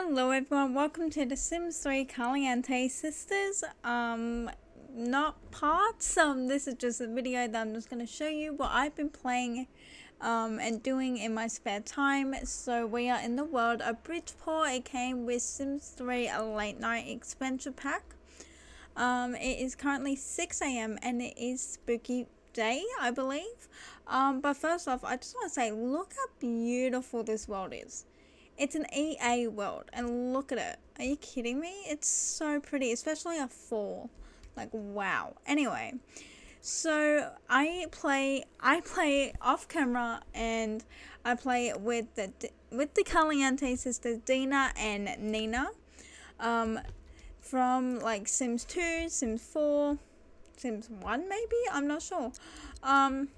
Hello everyone, welcome to the Sims 3 Caliente Sisters. Um, not parts, um, this is just a video that I'm just going to show you what I've been playing um, and doing in my spare time. So we are in the world of Bridgeport. It came with Sims 3 a late night expansion pack. Um, it is currently 6am and it is spooky day, I believe. Um, but first off, I just want to say, look how beautiful this world is. It's an EA world, and look at it. Are you kidding me? It's so pretty, especially a fall. Like, wow. Anyway, so I play, I play off camera, and I play with the with the Caliente sisters, Dina and Nina, um, from like Sims 2, Sims 4, Sims 1 maybe? I'm not sure. Um,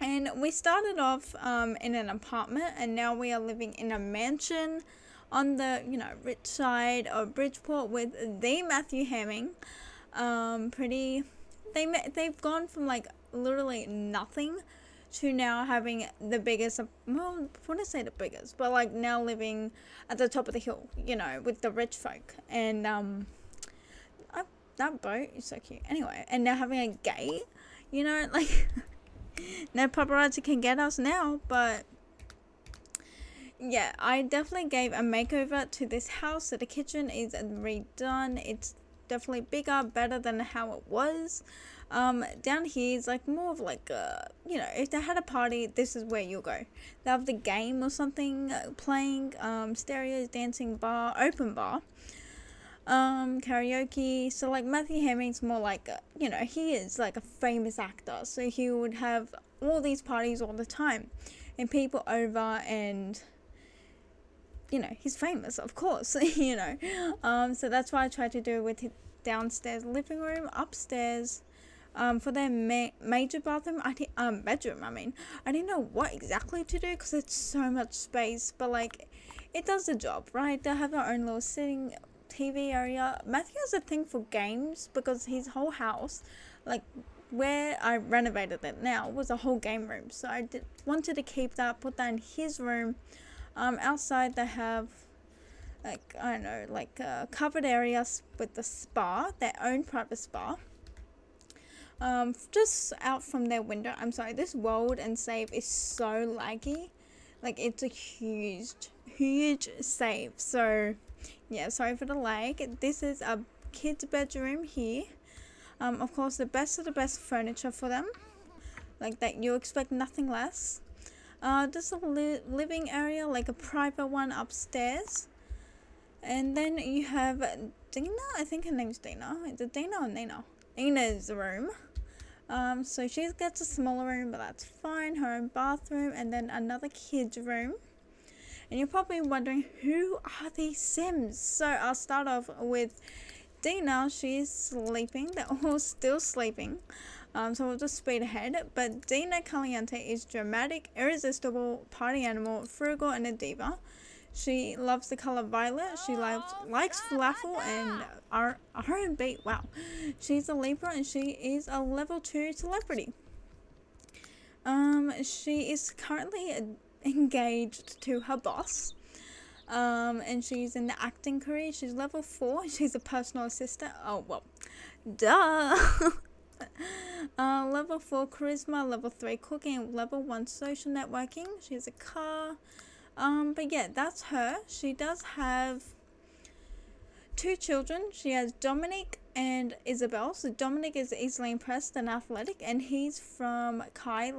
and we started off um, in an apartment and now we are living in a mansion on the, you know, rich side of Bridgeport with the Matthew Hamming. Um, pretty, they, they've gone from like literally nothing to now having the biggest, well, I to say the biggest, but like now living at the top of the hill, you know, with the rich folk. And um, I, that boat is so cute. Anyway, and now having a gate, you know, like no paparazzi can get us now, but yeah, I definitely gave a makeover to this house. So the kitchen is redone. It's definitely bigger, better than how it was. Um, down here is like more of like a, you know, if they had a party, this is where you'll go. They have the game or something uh, playing, um, stereos, dancing bar, open bar um karaoke. So like matthew hamming's more like a, you know he is like a famous actor. So he would have all these parties all the time. And people over and you know he's famous of course you know. Um so that's why i tried to do with downstairs living room upstairs. Um, for their ma major bathroom, I did, um, bedroom, I mean, I didn't know what exactly to do because it's so much space, but like, it does the job, right? They have their own little sitting TV area. Matthew has a thing for games because his whole house, like where I renovated it now, was a whole game room. So I did, wanted to keep that, put that in his room. Um, outside they have like I don't know, like uh, covered areas with the spa, their own private spa. Um, just out from their window. I'm sorry, this world and save is so laggy. Like it's a huge, huge save. So yeah sorry for the lag. This is a kid's bedroom here. Um, of course the best of the best furniture for them. Like that you expect nothing less. Uh, this is a li living area like a private one upstairs. And then you have Dina I think her name's Dina is it Dina or Nina Nina's room. Um, so she gets a smaller room but that's fine. Her own bathroom and then another kid's room and you're probably wondering, who are these Sims? So I'll start off with Dina. She's sleeping. They're all still sleeping. Um, so we'll just speed ahead. But Dina Caliente is dramatic, irresistible, party animal, frugal, and a diva. She loves the color violet. She loves, likes falafel and R&B. Wow. She's a Libra and she is a level 2 celebrity. Um, she is currently engaged to her boss. Um, and she's in the acting career. She's level four. She's a personal assistant. Oh, well, duh. uh, level four charisma, level three cooking, level one social networking. She has a car. Um, but yeah, that's her. She does have two children. She has Dominic and Isabel. So Dominic is easily impressed and athletic, and he's from Kai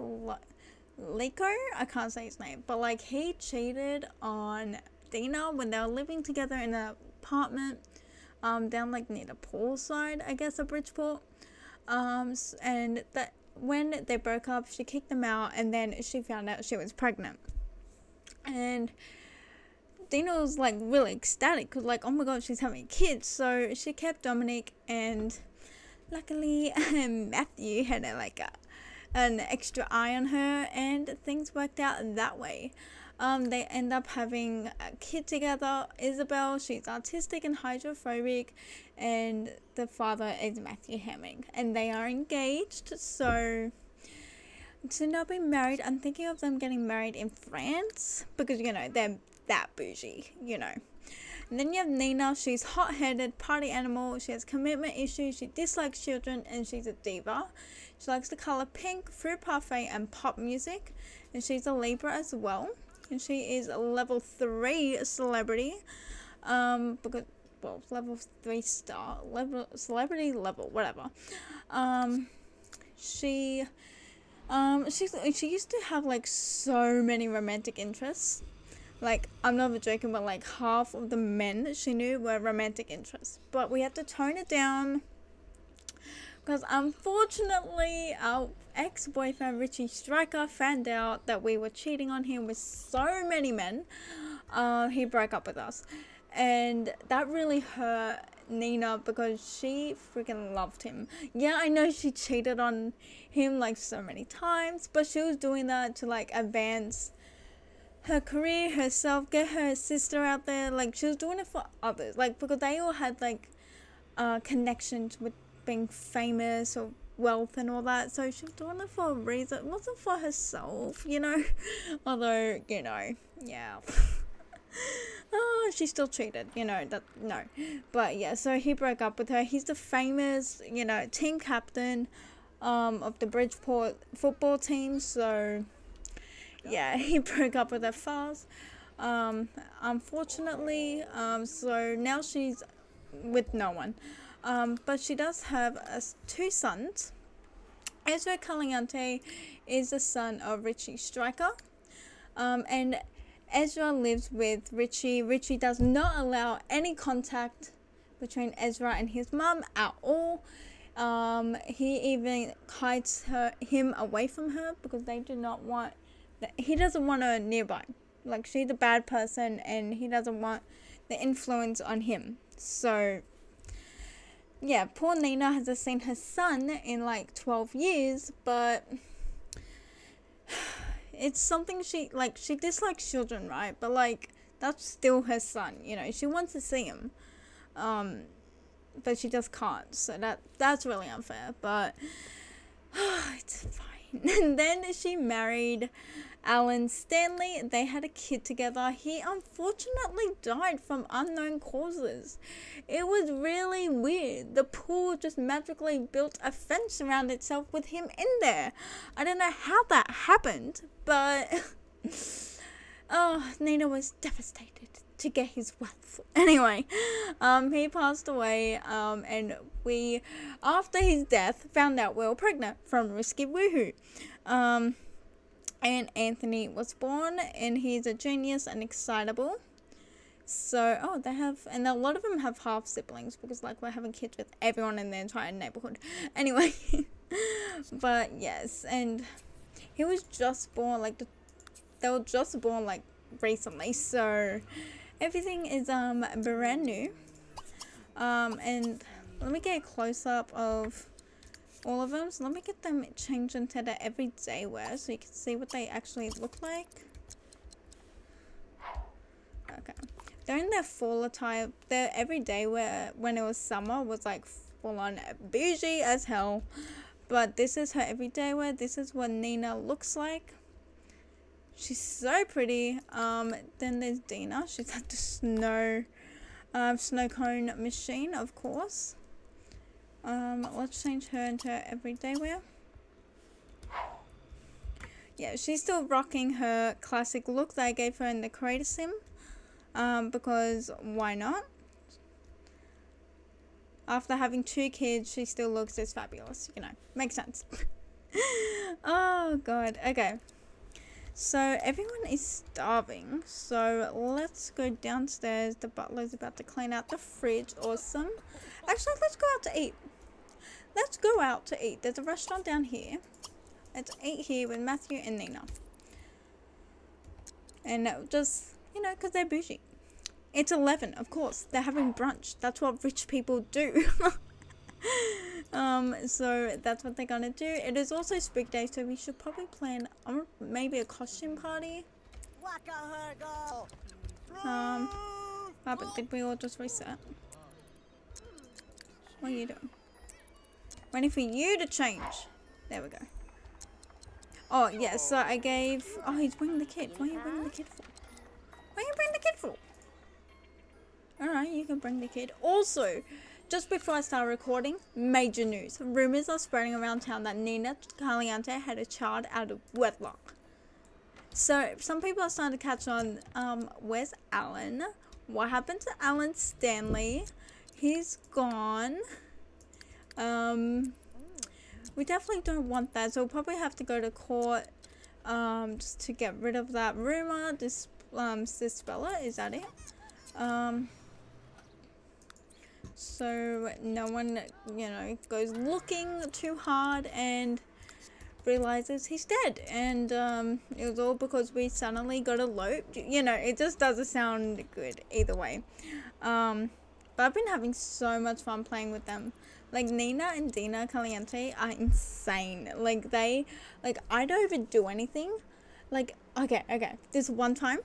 Liko, I can't say his name, but like he cheated on Dina when they were living together in an apartment um, down like near the pool side, I guess, of Bridgeport. Um, and that when they broke up, she kicked them out, and then she found out she was pregnant. And Dina was like really ecstatic because, like, oh my god, she's having kids. So she kept Dominic, and luckily, Matthew had a, like a an extra eye on her, and things worked out that way. Um, they end up having a kid together. Isabel, she's autistic and hydrophobic, and the father is Matthew Hamming, and they are engaged. So to not be married, I'm thinking of them getting married in France because you know they're that bougie, you know. And then you have Nina. She's hot-headed, party animal. She has commitment issues. She dislikes children, and she's a diva. She likes the color pink, fruit parfait, and pop music. And she's a Libra as well. And she is a level three celebrity. Um, because well, level three star, level celebrity level, whatever. Um, she, um, she's she used to have like so many romantic interests. Like I'm not joking, but like half of the men she knew were romantic interests. But we had to tone it down because unfortunately our ex-boyfriend Richie Striker found out that we were cheating on him with so many men. Uh, he broke up with us, and that really hurt Nina because she freaking loved him. Yeah, I know she cheated on him like so many times, but she was doing that to like advance her career, herself, get her sister out there. Like she was doing it for others, like because they all had like uh, connections with being famous or wealth and all that. So she was doing it for a reason. It wasn't for herself, you know. Although, you know, yeah. oh, she still cheated, you know, that no. But yeah, so he broke up with her. He's the famous, you know, team captain um of the Bridgeport football team, so yeah, he broke up with her fast. Um unfortunately, um so now she's with no one. Um, but she does have uh, two sons. Ezra Caliente is the son of Richie Striker. Um, and Ezra lives with Richie. Richie does not allow any contact between Ezra and his mum at all. Um, he even hides her him away from her because they do not want he doesn't want her nearby. Like she's a bad person and he doesn't want the influence on him. So yeah, poor Nina hasn't seen her son in like 12 years, but it's something she like she dislikes children, right? But like that's still her son, you know. She wants to see him. Um but she just can't. So that that's really unfair, but it's fine. And then she married Alan Stanley. They had a kid together. He unfortunately died from unknown causes. It was really weird. The pool just magically built a fence around itself with him in there. I don't know how that happened, but oh, Nina was devastated to get his wealth. Anyway, um, he passed away, um, and we, after his death, found out we were pregnant from Risky Woohoo. Um, and Anthony was born, and he's a genius and excitable. So, oh, they have, and a lot of them have half siblings because, like, we're having kids with everyone in the entire neighborhood. Anyway, but yes, and he was just born, like, they were just born, like, recently. So, everything is, um, brand new. Um, and let me get a close up of all of them. So let me get them changed into the everyday wear so you can see what they actually look like. Okay. They're in their fall attire. Their everyday wear when it was summer was like full on bougie as hell. But this is her everyday wear. This is what Nina looks like. She's so pretty. Um, then there's Dina. She's at the snow, um, snow cone machine, of course. Um, let's change her into everyday wear. Yeah, she's still rocking her classic look that I gave her in the Create a Sim. Um, because why not? After having two kids, she still looks as fabulous. You know, makes sense. oh god. Okay. So everyone is starving. So let's go downstairs. The butler's about to clean out the fridge. Awesome. Actually, let's go out to eat. Let's go out to eat. There's a restaurant down here. Let's eat here with Matthew and Nina. And just, you know, because they're bougie. It's 11, of course. They're having brunch. That's what rich people do. um, so that's what they're gonna do. It is also Spook Day, so we should probably plan um, maybe a costume party. Um, ah, but did we all just reset? What are you doing? Waiting for you to change. There we go. Oh, yes, yeah, so I gave... Oh, he's bringing the kid. Why are you bringing the kid for? Why are you bringing the kid for? Alright, you can bring the kid. Also, just before I start recording, major news. Rumors are spreading around town that Nina Caliente had a child out of wedlock. So, some people are starting to catch on, um, where's Alan? What happened to Alan Stanley? He's gone. Um, we definitely don't want that, so we'll probably have to go to court, um, just to get rid of that rumor. This, um, Bella, is that it? Um, so no one, you know, goes looking too hard and realizes he's dead. And um, it was all because we suddenly got eloped. You know, it just doesn't sound good either way. Um, but I've been having so much fun playing with them. Like Nina and Dina Caliente are insane. Like they, like I don't even do anything. Like okay, okay. This one time,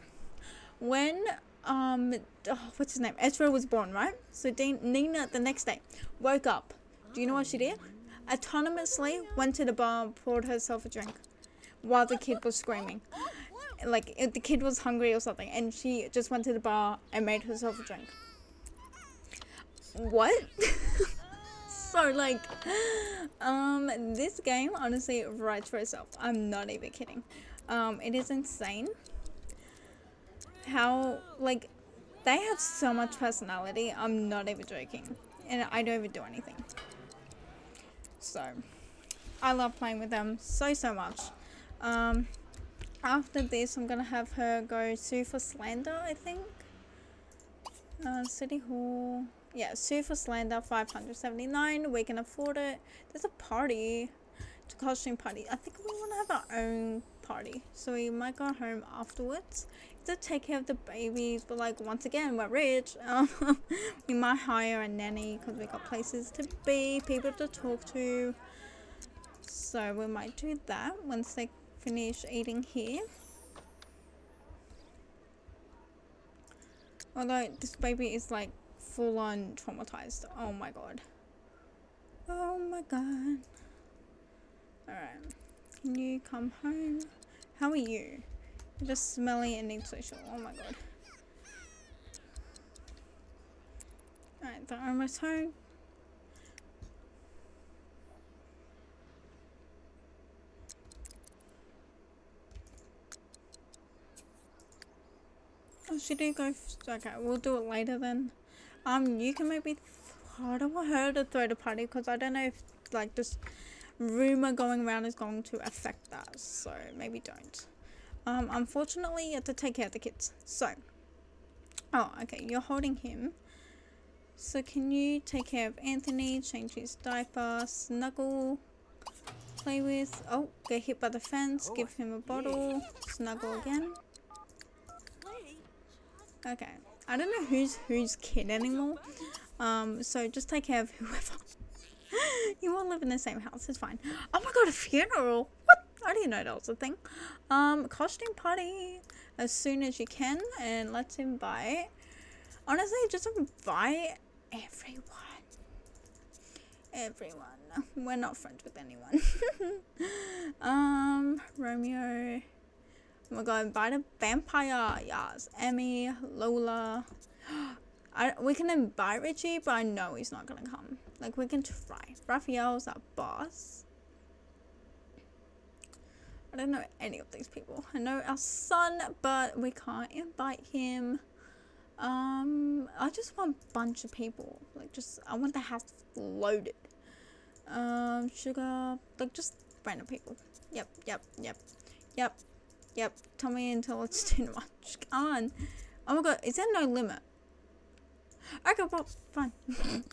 when um, oh, what's his name? Ezra was born, right? So Dean, Nina the next day woke up. Do you know what she did? Autonomously went to the bar, poured herself a drink, while the kid was screaming. Like the kid was hungry or something, and she just went to the bar and made herself a drink. What? so like, um, this game honestly writes for itself. I'm not even kidding. Um, it is insane how like they have so much personality. I'm not even joking. And I don't even do anything. So, I love playing with them so, so much. Um, after this, I'm to have her go sue for slander, I think. Uh, City Hall. Yeah, sue for slander, 579. We can afford it. There's a party. It's a costume party. I think we want to have our own party. So we might go home afterwards to take care of the babies, but like once again, we're rich. Um, we might hire a nanny because we got places to be, people to talk to. So we might do that once they finish eating here. Although this baby is like full on traumatized. Oh my god. Oh my god. Alright. Can you come home? How are you? Just smelly and need social. Oh my god. Alright, they're almost home. Oh, should we go? Okay, we'll do it later then. Um, you can maybe. I don't want her to throw the party because I don't know if like this rumor going around is going to affect that. So maybe don't. Um, unfortunately, you have to take care of the kids. So, oh, okay, you're holding him. So can you take care of Anthony, change his diaper, snuggle, play with, oh, get hit by the fence, give him a bottle, snuggle again. Okay, I don't know who's who's kid anymore. Um, so just take care of whoever. you all live in the same house, it's fine. Oh my god, a funeral! What I didn't know that was a thing. Um, costume party as soon as you can, and let's invite. Honestly, just invite everyone. Everyone. We're not friends with anyone. um, Romeo. My god, invite a vampire. Yes, Emmy, Lola. I, we can invite Richie, but I know he's not gonna come. Like, we can try. Raphael's our boss. I don't know any of these people. I know our son, but we can't invite him. Um, I just want a bunch of people. Like, just, I want the house loaded. Um, sugar, like, just random people. Yep, yep, yep, yep, yep. Tell me until it's too much. Come on. Oh my god, is there no limit? Okay, well, fine.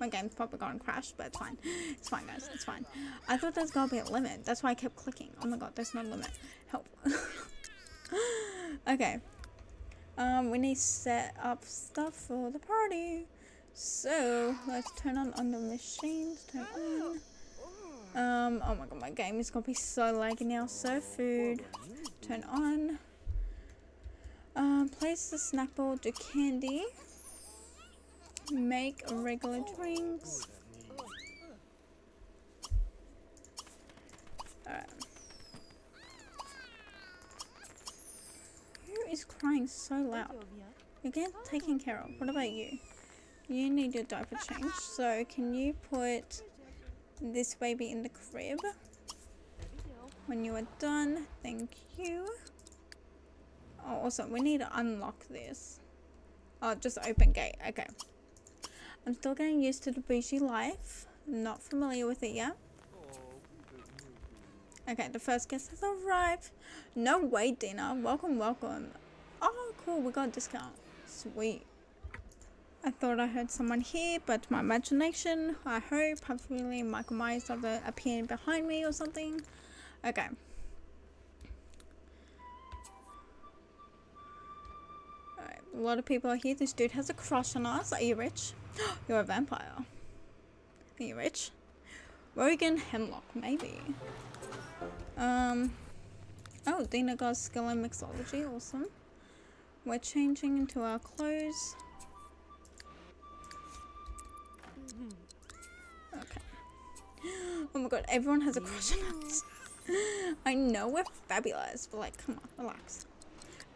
my game's probably gonna crash, but it's fine. It's fine, guys. It's fine. I thought there's gonna be a limit. That's why I kept clicking. Oh my god, there's no limit. Help. okay. Um, we need to set up stuff for the party. So, let's turn on on the machines. Turn on. Um, oh my god, my game is gonna be so laggy now. So food. Turn on. Um, place the bowl to candy make regular drinks. Alright. Who is crying so loud? You're getting taken care of. What about you? You need your diaper change. So can you put this baby in the crib? When you are done, thank you. Oh, also, we need to unlock this. Oh, just open gate. Okay. I'm still getting used to the bougie life. Not familiar with it yet. Okay, the first guest has arrived. No way, Dina. Welcome, welcome. Oh, cool. We got a discount. Sweet. I thought I heard someone here, but my imagination, I hope, hopefully Michael Myers the appearing behind me or something. Okay. Alright, a lot of people are here. This dude has a crush on us. Are you rich? You're a vampire. Are you rich? Rogan Hemlock, maybe. Um. Oh, Dina got skill in mixology. Awesome. We're changing into our clothes. Oh my god, everyone has a crush on mm. us. I know we're fabulous, but like, come on, relax.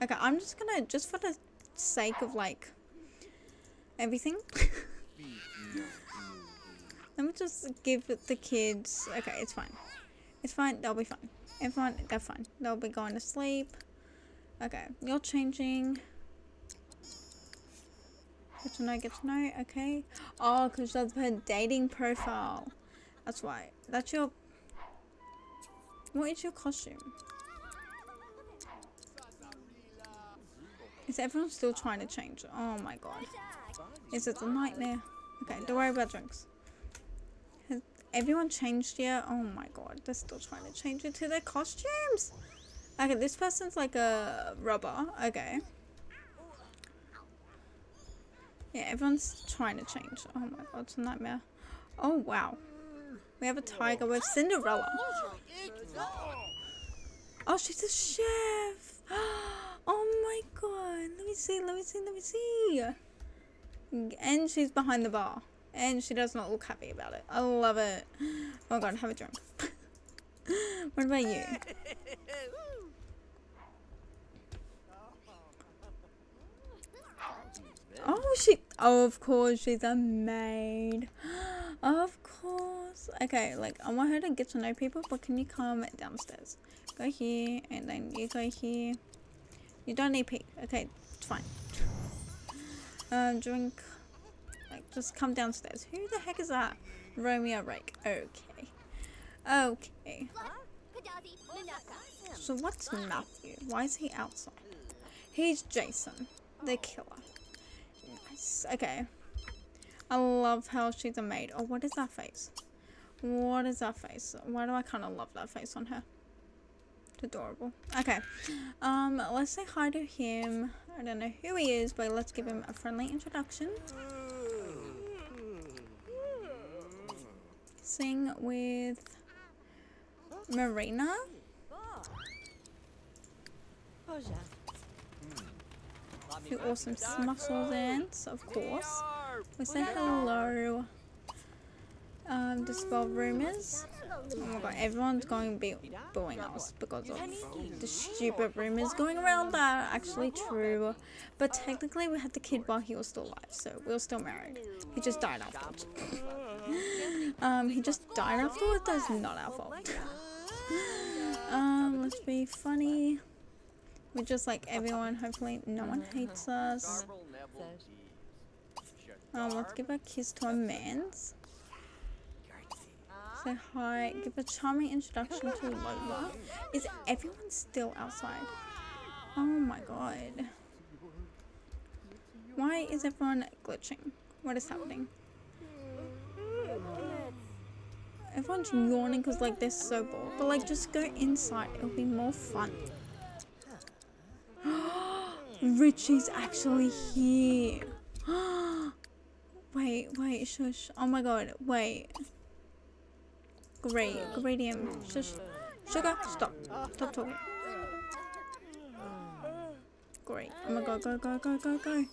Okay, I'm just gonna, just for the sake of like, everything. Let me just give the kids, okay, it's fine. It's fine, they'll be fine. Everyone, they're fine. They'll be going to sleep. Okay, you're changing. Get to know, get to know, okay. Oh, because that's her dating profile. That's why. That's your... What is your costume? Is everyone still trying to change? Oh my god. Is it a nightmare? Okay, don't worry about drinks. Has everyone changed yet? Oh my god, they're still trying to change it to their costumes. Okay, this person's like a robber. Okay. Yeah, everyone's trying to change. Oh my god, it's a nightmare. Oh wow. We have a tiger with Cinderella. Oh, she's a chef. Oh my god. Let me see, let me see, let me see. And she's behind the bar. And she does not look happy about it. I love it. Oh god, have a drink. what about you? Oh, she. Oh, of course, she's a maid. of course. Okay, like, I want her to get to know people, but can you come downstairs? Go here, and then you go here. You don't need pee. Okay, it's fine. Um, drink. Like, just come downstairs. Who the heck is that? Romeo Rake. Okay. Okay. So what's Matthew? Why is he outside? He's Jason, the killer. Okay. I love how she's a maid. Oh, what is that face? What is that face? Why do I kind of love that face on her? It's adorable. Okay. Um, let's say hi to him. I don't know who he is, but let's give him a friendly introduction. Sing with Marina. Two awesome muscle dance, of course. We say hello. Um, dispel rumors. Oh my god, everyone's going to be booing us because of the stupid rumors going around that are actually true. But technically, we had the kid while he was still alive, so we were still married. He just died afterwards. um, he just died afterwards? That's not our fault. um, let's be funny. We're just like everyone. Hopefully, no one hates us. Um, let's give a kiss to a man's. Say hi. Give a charming introduction to Lola. Is everyone still outside? Oh my god. Why is everyone glitching? What is happening? Everyone's yawning because like they're so bored. But like just go inside. It'll be more fun. Richie's actually here. wait, wait, shush. Oh my god, wait. Great, gradient. Shush. Sugar, stop. Stop talking. Great. Oh my god, go, go, go, go, go.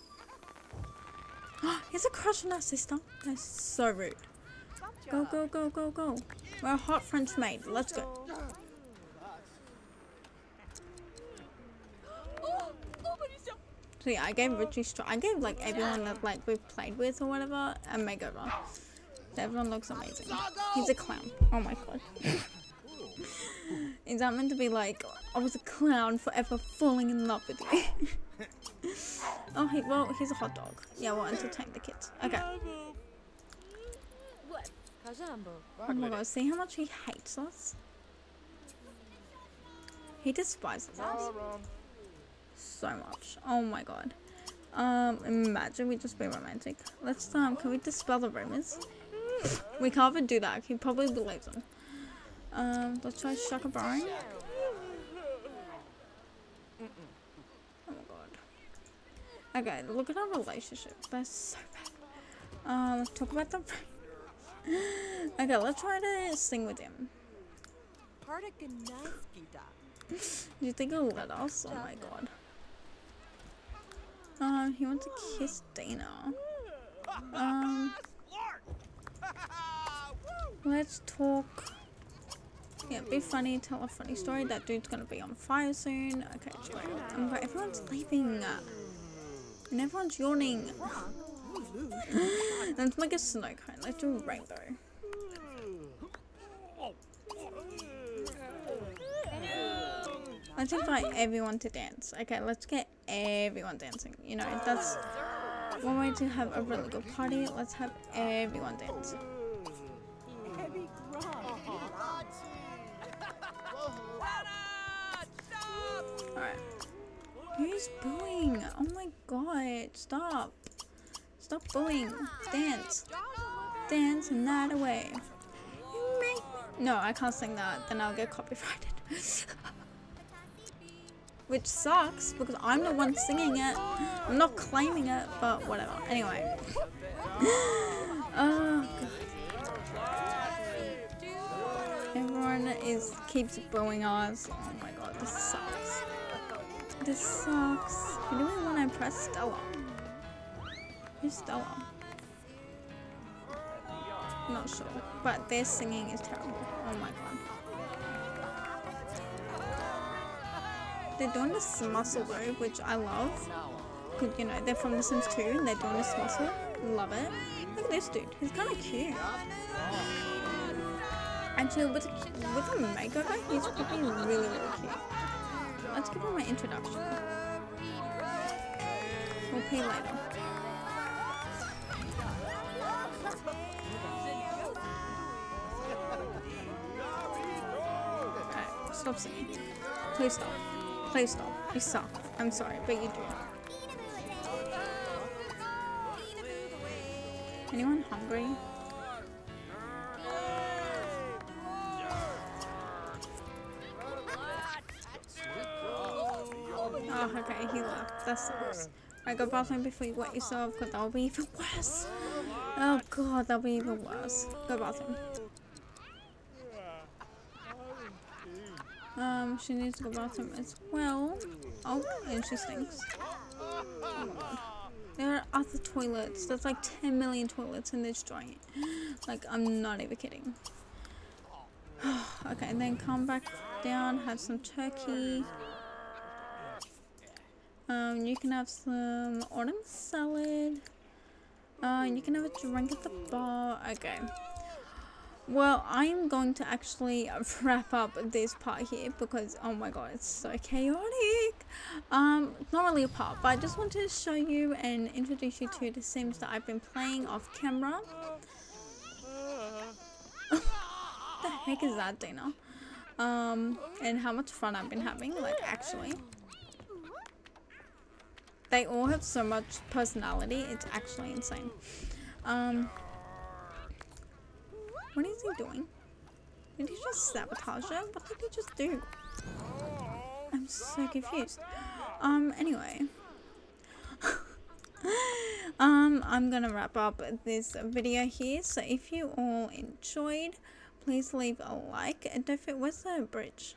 He's a crush on our sister. That's so rude. Go, go, go, go, go. We're a hot French maid. Let's go. So yeah, I gave Richie Str- I gave like everyone that like we've played with or whatever a makeover. Everyone looks amazing. He's a clown. Oh my god. Is that meant to be like I was a clown forever falling in love with you? oh, he, well, he's a hot dog. Yeah, we'll entertain the kids. Okay. Oh my god, see how much he hates us? He despises us so much. Oh my god. Um, imagine we just be romantic. Let's, um, can we dispel the rumors? we can't even do that. He probably believes them. Um, let's try Shaka Baron. Oh my god. Okay, look at our relationship. That's so bad. Um, let's talk about the... okay, let's try to sing with him. Do you think he'll let us? Oh my god. Um, he wants to kiss Dana. Um, let's talk. Yeah, be funny, tell a funny story. That dude's gonna be on fire soon. Okay, um, but everyone's leaving. And everyone's yawning. Let's make a snow cone. Let's do rainbow. Let's invite everyone to dance. Okay, let's get everyone dancing. You know, that's one way to have a really good party. Let's have everyone dance. Alright. Who's booing? Oh my god, stop. Stop booing. Dance. Dance that away. No, I can't sing that. Then I'll get copyrighted. which sucks because I'm the one singing it. I'm not claiming it, but whatever. Anyway. oh god. Everyone is keeps booing us. Oh my god, this sucks. This sucks. Who do we want to press Stella? Who's Stella? I'm Not sure, but their singing is terrible. Oh my god. They're doing this muscle though, which I love. Cause you know they're from The Sims 2 and they're doing this muscle. Love it. Look at this dude. He's kind of cute. Actually, with with a makeover, he's probably really really cute. Let's give him my introduction. We'll pay later. Stop singing. Please stop. Please stop. You suck. I'm sorry, but you do. Anyone hungry? Oh, okay, he left. That sucks. I go bathroom before you wet yourself, because that'll be even worse. Oh god, that'll be even worse. Go bathroom. Um, she needs to go bathroom as well. Oh, and she stinks. There are other toilets. There's like 10 million toilets in this joint. Like, I'm not even kidding. okay, and then come back down, have some turkey. Um, you can have some autumn salad. Uh, you can have a drink at the bar. Okay. Well, I'm going to actually wrap up this part here because, oh my god, it's so chaotic. Um, not really a part, but I just wanted to show you and introduce you to the Sims that I've been playing off camera. the heck is that, Dana? Um, and how much fun I've been having, like, actually. They all have so much personality, it's actually insane. Um, what is he doing? Did he just sabotage her? What did he just do? I'm so confused. Um, anyway. um, I'm gonna wrap up this video here. So if you all enjoyed, please leave a like. And don't forget, where's the bridge?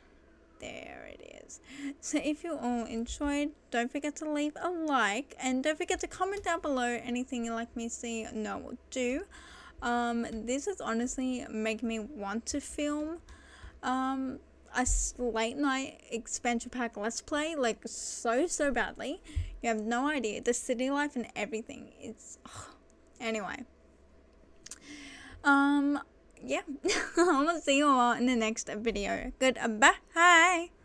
There it is. So if you all enjoyed, don't forget to leave a like. And don't forget to comment down below anything you'd like me to see no will do um this is honestly making me want to film um a late night expansion pack let's play like so so badly. You have no idea the city life and everything. It's anyway. Um yeah, I'm gonna see you all in the next video. Goodbye.